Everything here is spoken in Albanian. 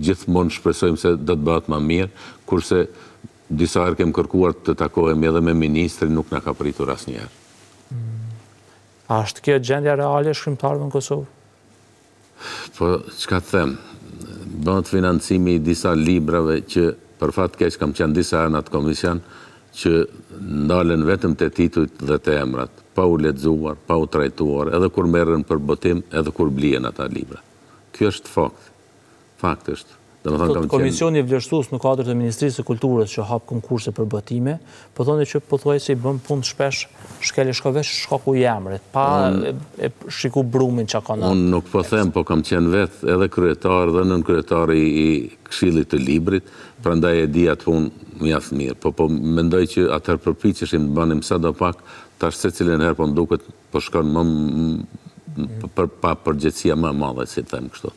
Gjithmonë shpresojmë se do të bëhet më mirë, kurse disa herë kemë kërkuar të takohemi edhe me ministrin, nuk na ka pritur asnjëherë. A është kjo gjendja reale e shkrimtarëve në Kosovë? Po, çka të them. Bëhet financimi i disa librave që, për fat të keq, kam qenë disa herë në atë komision, që ndalen vetëm te titujt dhe te emrat, pa u lexuar, pa u trajtuar, edhe kur merren për botim, edhe kur blien ata libra. Ky është fakti. Fakt është. Komisioni Vlerësues në kuadër të Ministrisë së Kulturës që hap konkurse për botime, po thoni që pothuajse i bën punët shpesh shkel e shko veç shkaku i emrit, pa e shiku brumin çka ka në. Unë nuk po them, po kam qenë vetë edhe kryetar dhe nënkryetar i Këshillit të Librit, prandaj e di atë punë mjaft mirë. Po po mendoj që atëherë përpiqeshim të banim sadopak, tash secilën herë po më duket po shkon më për papërgjegjësia më e madhe, si të them kështu.